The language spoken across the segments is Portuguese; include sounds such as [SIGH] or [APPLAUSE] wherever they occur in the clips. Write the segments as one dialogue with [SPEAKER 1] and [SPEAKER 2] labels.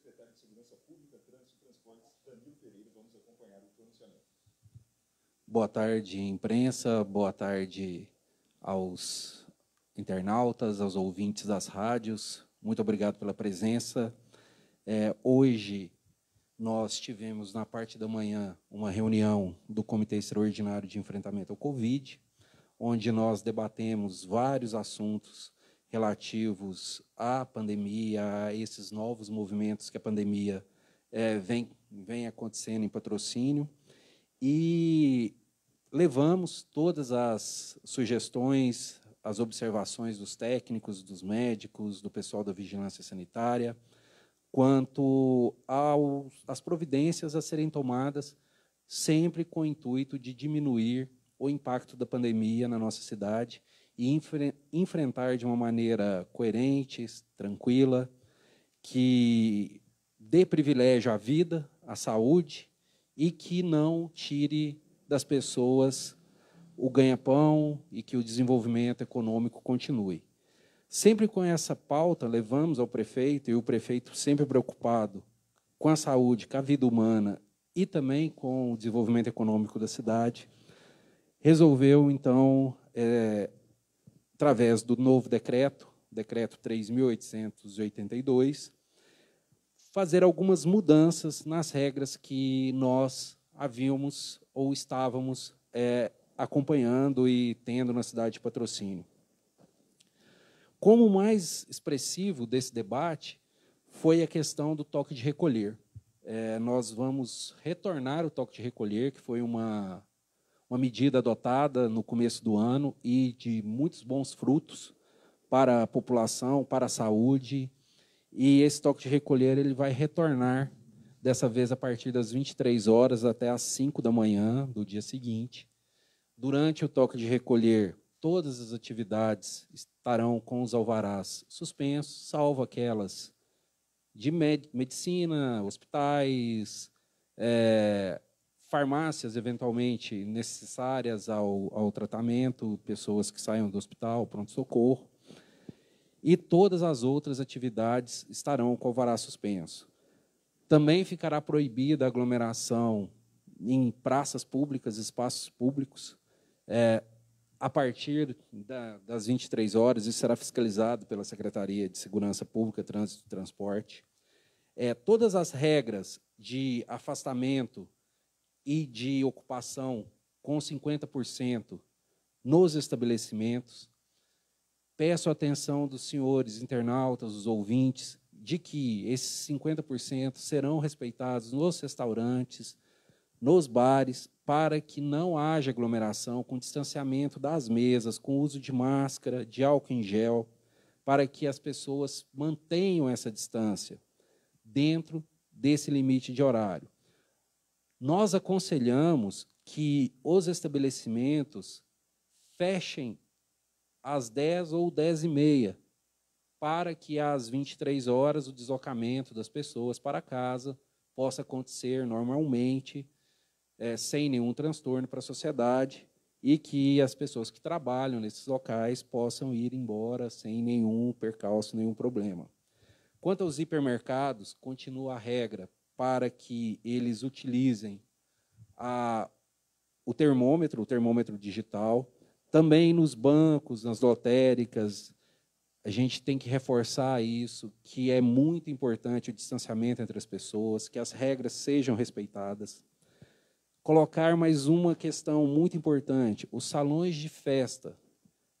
[SPEAKER 1] secretário de Segurança Pública, Trânsito e Transportes, Danilo Pereira. Vamos acompanhar o pronunciamento.
[SPEAKER 2] Boa tarde, imprensa. Boa tarde aos internautas, aos ouvintes das rádios. Muito obrigado pela presença. É, hoje, nós tivemos, na parte da manhã, uma reunião do Comitê Extraordinário de Enfrentamento ao Covid, onde nós debatemos vários assuntos relativos à pandemia, a esses novos movimentos que a pandemia é, vem, vem acontecendo em patrocínio. E levamos todas as sugestões, as observações dos técnicos, dos médicos, do pessoal da vigilância sanitária, quanto às providências a serem tomadas, sempre com o intuito de diminuir o impacto da pandemia na nossa cidade e enfre enfrentar de uma maneira coerente, tranquila, que dê privilégio à vida, à saúde e que não tire das pessoas o ganha-pão e que o desenvolvimento econômico continue. Sempre com essa pauta, levamos ao prefeito, e o prefeito sempre preocupado com a saúde, com a vida humana e também com o desenvolvimento econômico da cidade, resolveu, então, é, através do novo decreto, decreto 3.882, fazer algumas mudanças nas regras que nós havíamos ou estávamos é, acompanhando e tendo na cidade de patrocínio. Como mais expressivo desse debate foi a questão do toque de recolher. É, nós vamos retornar o toque de recolher, que foi uma uma medida adotada no começo do ano e de muitos bons frutos para a população, para a saúde. E esse toque de recolher ele vai retornar dessa vez a partir das 23 horas até as 5 da manhã do dia seguinte. Durante o toque de recolher, todas as atividades estarão com os alvarás suspensos, salvo aquelas de medicina, hospitais, é, farmácias eventualmente necessárias ao, ao tratamento, pessoas que saiam do hospital, pronto-socorro, e todas as outras atividades estarão com o alvará suspenso. Também ficará proibida a aglomeração em praças públicas, espaços públicos, é, a partir da, das 23 horas, isso será fiscalizado pela Secretaria de Segurança Pública, Trânsito e Transporte. É, todas as regras de afastamento e de ocupação com 50% nos estabelecimentos. Peço a atenção dos senhores internautas, dos ouvintes, de que esses 50% serão respeitados nos restaurantes, nos bares, para que não haja aglomeração, com distanciamento das mesas, com uso de máscara, de álcool em gel, para que as pessoas mantenham essa distância dentro desse limite de horário. Nós aconselhamos que os estabelecimentos fechem às 10 ou 10 e meia, para que às 23 horas o deslocamento das pessoas para casa possa acontecer normalmente, é, sem nenhum transtorno para a sociedade, e que as pessoas que trabalham nesses locais possam ir embora sem nenhum percalço, nenhum problema. Quanto aos hipermercados, continua a regra para que eles utilizem a, o termômetro, o termômetro digital. Também nos bancos, nas lotéricas, a gente tem que reforçar isso, que é muito importante o distanciamento entre as pessoas, que as regras sejam respeitadas. Colocar mais uma questão muito importante: os salões de festa,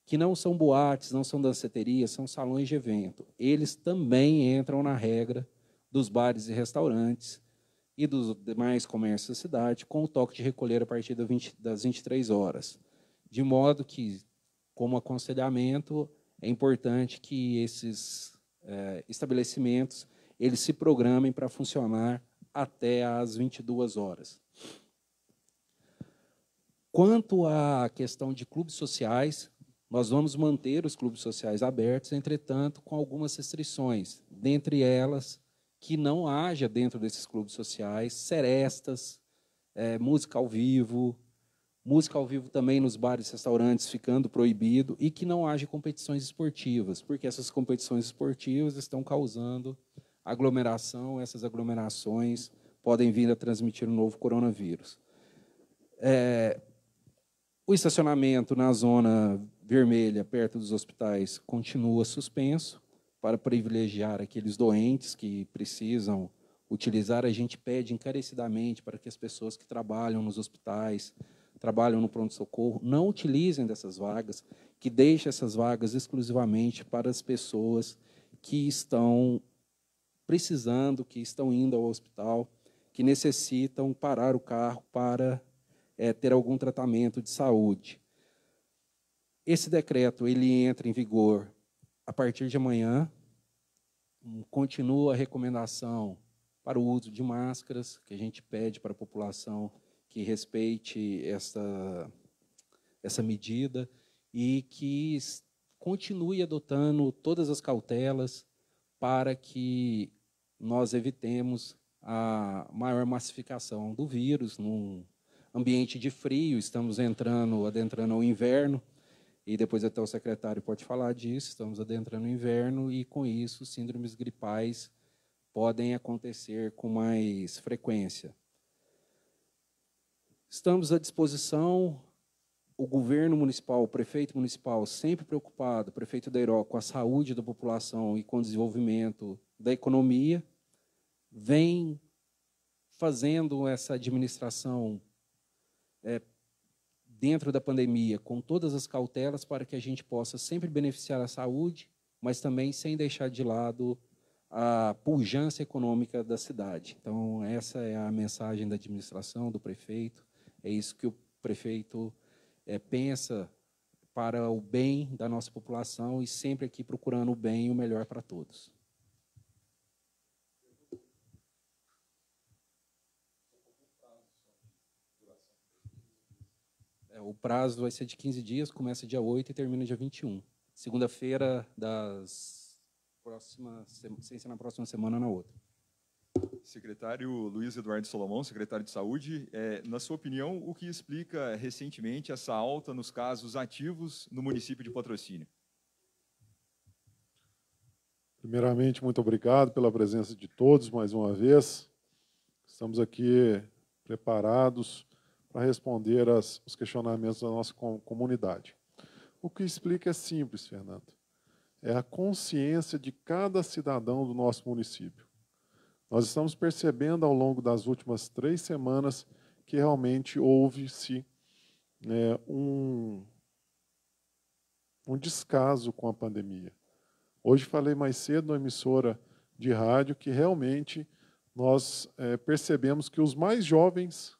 [SPEAKER 2] que não são boates, não são danceterias, são salões de evento. Eles também entram na regra dos bares e restaurantes e dos demais comércios da cidade, com o toque de recolher a partir das 23 horas. De modo que, como aconselhamento, é importante que esses é, estabelecimentos eles se programem para funcionar até às 22 horas. Quanto à questão de clubes sociais, nós vamos manter os clubes sociais abertos, entretanto, com algumas restrições, dentre elas que não haja dentro desses clubes sociais serestas, é, música ao vivo, música ao vivo também nos bares e restaurantes ficando proibido, e que não haja competições esportivas, porque essas competições esportivas estão causando aglomeração, essas aglomerações podem vir a transmitir o um novo coronavírus. É, o estacionamento na zona vermelha, perto dos hospitais, continua suspenso para privilegiar aqueles doentes que precisam utilizar. A gente pede encarecidamente para que as pessoas que trabalham nos hospitais, trabalham no pronto-socorro, não utilizem dessas vagas, que deixem essas vagas exclusivamente para as pessoas que estão precisando, que estão indo ao hospital, que necessitam parar o carro para é, ter algum tratamento de saúde. Esse decreto ele entra em vigor a partir de amanhã. Continua a recomendação para o uso de máscaras, que a gente pede para a população que respeite essa, essa medida e que continue adotando todas as cautelas para que nós evitemos a maior massificação do vírus num ambiente de frio, estamos entrando, adentrando ao inverno, e depois até o secretário pode falar disso, estamos adentrando o inverno e com isso síndromes gripais podem acontecer com mais frequência. Estamos à disposição, o governo municipal, o prefeito municipal, sempre preocupado, o prefeito Deiró, com a saúde da população e com o desenvolvimento da economia, vem fazendo essa administração é, dentro da pandemia, com todas as cautelas para que a gente possa sempre beneficiar a saúde, mas também sem deixar de lado a pujança econômica da cidade. Então, essa é a mensagem da administração, do prefeito, é isso que o prefeito é, pensa para o bem da nossa população e sempre aqui procurando o bem e o melhor para todos. O prazo vai ser de 15 dias, começa dia 8 e termina dia 21. Segunda-feira, das próximas, sem ser na próxima semana, na outra.
[SPEAKER 1] Secretário Luiz Eduardo Solomão, secretário de Saúde, é, na sua opinião, o que explica recentemente essa alta nos casos ativos no município de Patrocínio?
[SPEAKER 3] Primeiramente, muito obrigado pela presença de todos mais uma vez. Estamos aqui preparados para responder as, os questionamentos da nossa comunidade. O que explica é simples, Fernando. É a consciência de cada cidadão do nosso município. Nós estamos percebendo ao longo das últimas três semanas que realmente houve-se né, um, um descaso com a pandemia. Hoje falei mais cedo na emissora de rádio que realmente nós é, percebemos que os mais jovens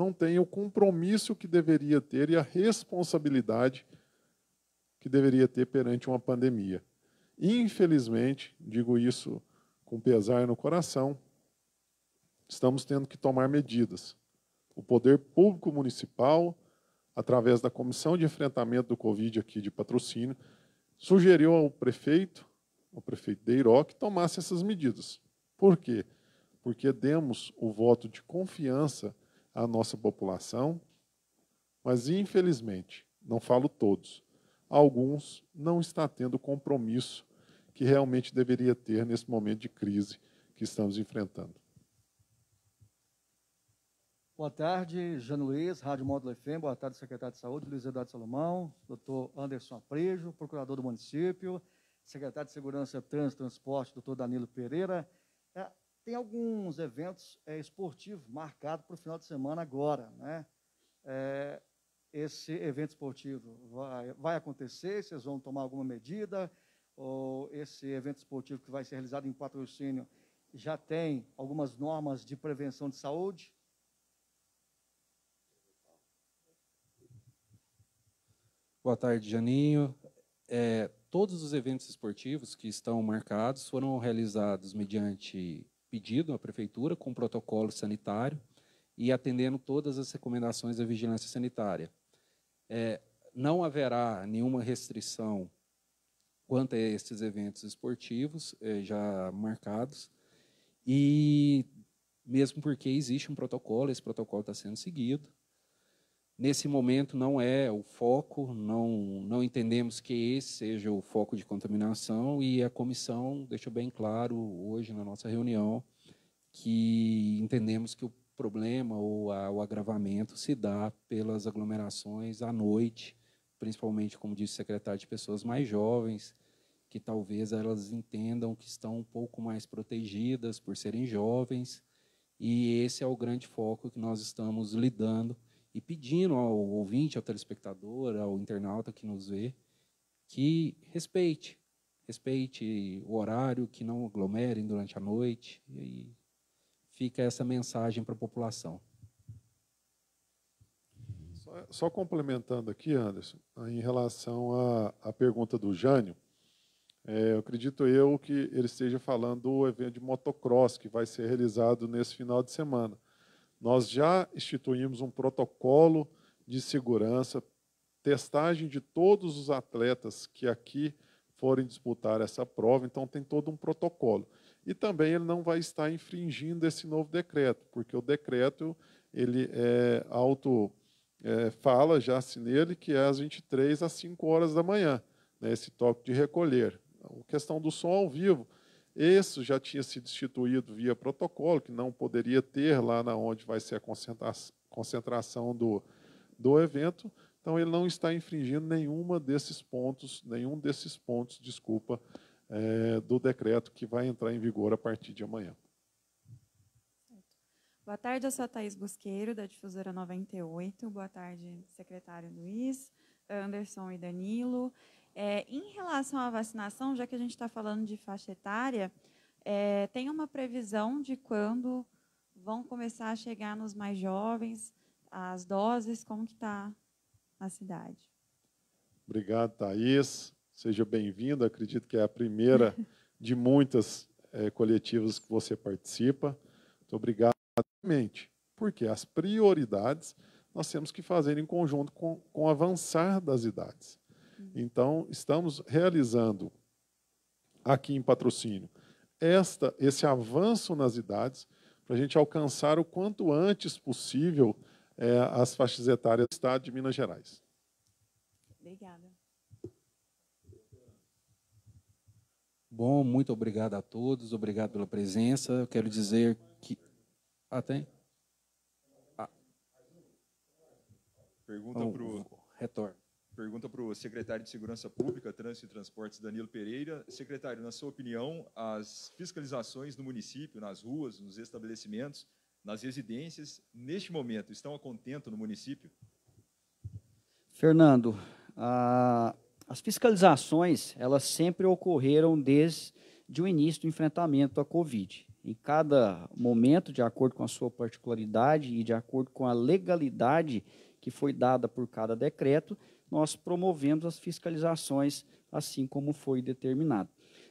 [SPEAKER 3] não tem o compromisso que deveria ter e a responsabilidade que deveria ter perante uma pandemia. Infelizmente, digo isso com pesar no coração, estamos tendo que tomar medidas. O poder público municipal, através da Comissão de Enfrentamento do Covid aqui de patrocínio, sugeriu ao prefeito, ao prefeito Deiró, que tomasse essas medidas. Por quê? Porque demos o voto de confiança a nossa população, mas infelizmente, não falo todos, alguns não está tendo o compromisso que realmente deveria ter nesse momento de crise que estamos enfrentando.
[SPEAKER 4] Boa tarde, Jano Luiz, Rádio Módulo FM. Boa tarde, secretário de Saúde, Luiz Eduardo Salomão, doutor Anderson Aprejo, procurador do município, secretário de Segurança, Trânsito e Transporte, doutor Danilo Pereira. Tem alguns eventos é, esportivos marcados para o final de semana agora. Né? É, esse evento esportivo vai, vai acontecer? Vocês vão tomar alguma medida? Ou esse evento esportivo que vai ser realizado em patrocínio já tem algumas normas de prevenção de saúde?
[SPEAKER 2] Boa tarde, Janinho. É, todos os eventos esportivos que estão marcados foram realizados mediante pedido à prefeitura com protocolo sanitário e atendendo todas as recomendações da vigilância sanitária. É, não haverá nenhuma restrição quanto a esses eventos esportivos é, já marcados e mesmo porque existe um protocolo, esse protocolo está sendo seguido. Nesse momento não é o foco, não, não entendemos que esse seja o foco de contaminação e a comissão deixou bem claro hoje na nossa reunião que entendemos que o problema ou a, o agravamento se dá pelas aglomerações à noite, principalmente, como disse o secretário, de pessoas mais jovens, que talvez elas entendam que estão um pouco mais protegidas por serem jovens, e esse é o grande foco que nós estamos lidando e pedindo ao ouvinte, ao telespectador, ao internauta que nos vê, que respeite, respeite o horário, que não aglomerem durante a noite, e fica essa mensagem para a população.
[SPEAKER 3] Só, só, complementando aqui, Anderson, em relação à, à pergunta do Jânio, é, eu acredito eu que ele esteja falando do evento de motocross que vai ser realizado nesse final de semana. Nós já instituímos um protocolo de segurança, testagem de todos os atletas que aqui forem disputar essa prova, então tem todo um protocolo. E também ele não vai estar infringindo esse novo decreto, porque o decreto ele é auto é, fala já se nele que é às 23 às 5 horas da manhã, né, esse toque de recolher. A questão do som ao vivo, isso já tinha sido instituído via protocolo, que não poderia ter lá na onde vai ser a concentração do, do evento. Então, ele não está infringindo nenhuma desses pontos, nenhum desses pontos, desculpa, é, do decreto que vai entrar em vigor a partir de amanhã.
[SPEAKER 5] Boa tarde, eu sou a Thaís Busqueiro, da Difusora 98. Boa tarde, secretário Luiz, Anderson e Danilo. É, em relação à vacinação, já que a gente está falando de faixa etária, é, tem uma previsão de quando vão começar a chegar nos mais jovens as doses, como que está na cidade?
[SPEAKER 3] Obrigado, Thaís. Seja bem-vindo. Acredito que é a primeira [LAUGHS] de muitas é, coletivas que você participa. Muito obrigado. Porque as prioridades nós temos que fazer em conjunto com, com o avançar das idades. Então, estamos realizando aqui em patrocínio esta, esse avanço nas idades para a gente alcançar o quanto antes possível é, as faixas etárias do Estado de Minas Gerais.
[SPEAKER 5] Obrigada.
[SPEAKER 2] Bom, muito obrigado a todos, obrigado pela presença. Eu quero dizer que. Ah, tem?
[SPEAKER 1] Ah. Pergunta oh, para o.
[SPEAKER 2] Retorno.
[SPEAKER 1] Pergunta para o secretário de Segurança Pública, Trânsito e Transportes, Danilo Pereira. Secretário, na sua opinião, as fiscalizações no município, nas ruas, nos estabelecimentos, nas residências, neste momento, estão a contento no município?
[SPEAKER 6] Fernando, a, as fiscalizações, elas sempre ocorreram desde o início do enfrentamento à Covid. Em cada momento, de acordo com a sua particularidade e de acordo com a legalidade que foi dada por cada decreto, nós promovemos as fiscalizações assim como foi determinado.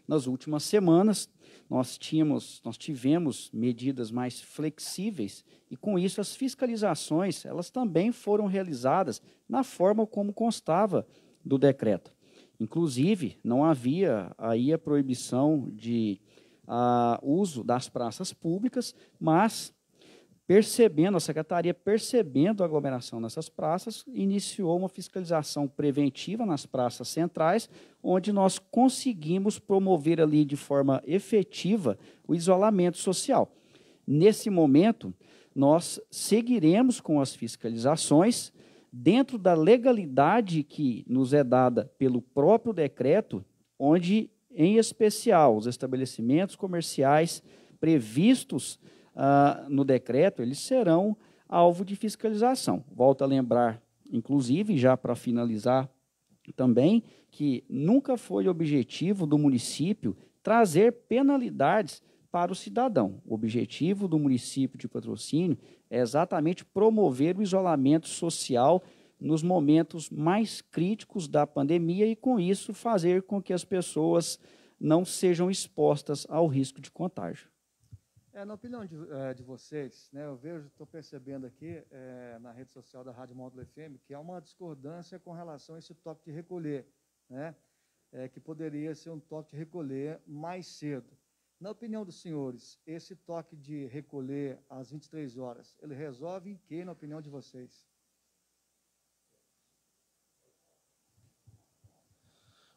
[SPEAKER 6] Nas últimas semanas, nós, tínhamos, nós tivemos medidas mais flexíveis e, com isso, as fiscalizações elas também foram realizadas na forma como constava do decreto. Inclusive, não havia aí a proibição de uh, uso das praças públicas, mas percebendo, a secretaria percebendo a aglomeração nessas praças, iniciou uma fiscalização preventiva nas praças centrais, onde nós conseguimos promover ali de forma efetiva o isolamento social. Nesse momento, nós seguiremos com as fiscalizações dentro da legalidade que nos é dada pelo próprio decreto, onde, em especial, os estabelecimentos comerciais previstos ah, no decreto, eles serão alvo de fiscalização. Volto a lembrar, inclusive, já para finalizar também, que nunca foi objetivo do município trazer penalidades para o cidadão. O objetivo do município de patrocínio é exatamente promover o isolamento social nos momentos mais críticos da pandemia e, com isso, fazer com que as pessoas não sejam expostas ao risco de contágio.
[SPEAKER 4] É, na opinião de, é, de vocês, né, eu vejo, estou percebendo aqui é, na rede social da Rádio Módulo FM que há uma discordância com relação a esse toque de recolher, né, é, que poderia ser um toque de recolher mais cedo. Na opinião dos senhores, esse toque de recolher às 23 horas, ele resolve em que, na opinião de vocês?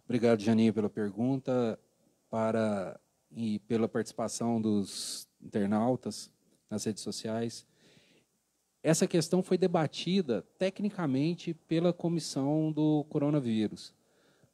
[SPEAKER 2] Obrigado, Janinho, pela pergunta para, e pela participação dos internautas nas redes sociais. Essa questão foi debatida tecnicamente pela comissão do coronavírus.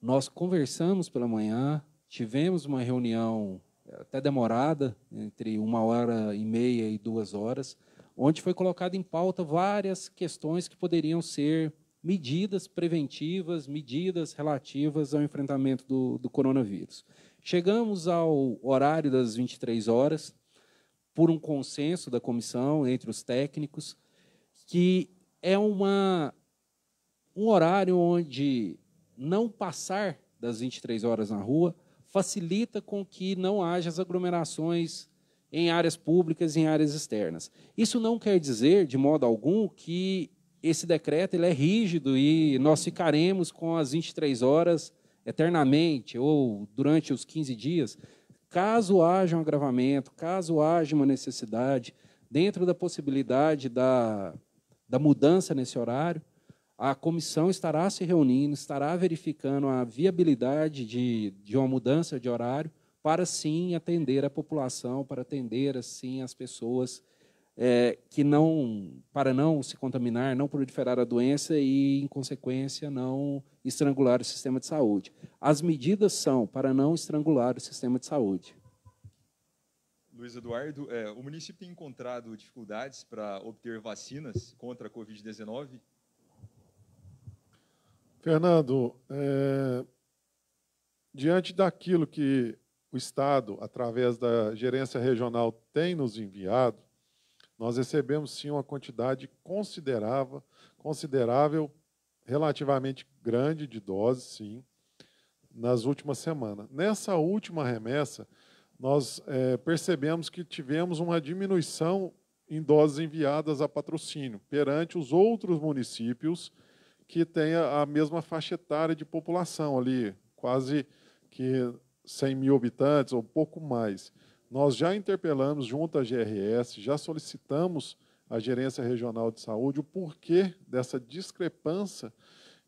[SPEAKER 2] Nós conversamos pela manhã, tivemos uma reunião até demorada, entre uma hora e meia e duas horas, onde foi colocado em pauta várias questões que poderiam ser medidas preventivas, medidas relativas ao enfrentamento do, do coronavírus. Chegamos ao horário das 23 horas, por um consenso da comissão entre os técnicos, que é uma, um horário onde não passar das 23 horas na rua facilita com que não haja as aglomerações em áreas públicas e em áreas externas. Isso não quer dizer, de modo algum, que esse decreto ele é rígido e nós ficaremos com as 23 horas eternamente ou durante os 15 dias. Caso haja um agravamento, caso haja uma necessidade, dentro da possibilidade da, da mudança nesse horário, a comissão estará se reunindo, estará verificando a viabilidade de, de uma mudança de horário para sim atender a população, para atender assim as pessoas é, que não, para não se contaminar, não proliferar a doença e, em consequência, não estrangular o sistema de saúde. As medidas são para não estrangular o sistema de saúde.
[SPEAKER 1] Luiz Eduardo, é, o município tem encontrado dificuldades para obter vacinas contra a Covid-19?
[SPEAKER 3] Fernando, é, diante daquilo que o Estado, através da gerência regional, tem nos enviado, nós recebemos sim uma quantidade considerável, considerável, relativamente grande de doses, sim, nas últimas semanas. Nessa última remessa, nós é, percebemos que tivemos uma diminuição em doses enviadas a patrocínio perante os outros municípios que têm a mesma faixa etária de população ali, quase que 100 mil habitantes ou pouco mais. Nós já interpelamos junto à GRS, já solicitamos à Gerência Regional de Saúde o porquê dessa discrepância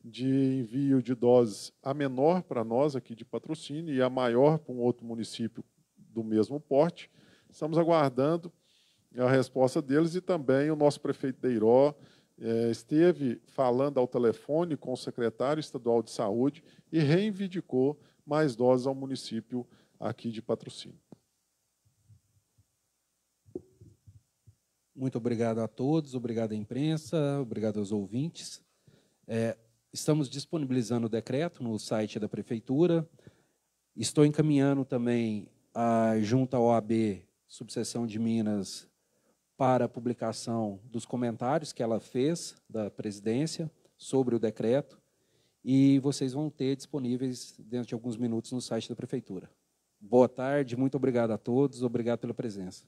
[SPEAKER 3] de envio de doses, a menor para nós aqui de patrocínio e a maior para um outro município do mesmo porte. Estamos aguardando a resposta deles e também o nosso prefeito Deiró eh, esteve falando ao telefone com o secretário estadual de saúde e reivindicou mais doses ao município aqui de patrocínio.
[SPEAKER 2] Muito obrigado a todos, obrigado à imprensa, obrigado aos ouvintes. É, estamos disponibilizando o decreto no site da Prefeitura. Estou encaminhando também a, junto à OAB, subseção de Minas, para a publicação dos comentários que ela fez da presidência sobre o decreto. E vocês vão ter disponíveis dentro de alguns minutos no site da Prefeitura. Boa tarde, muito obrigado a todos, obrigado pela presença.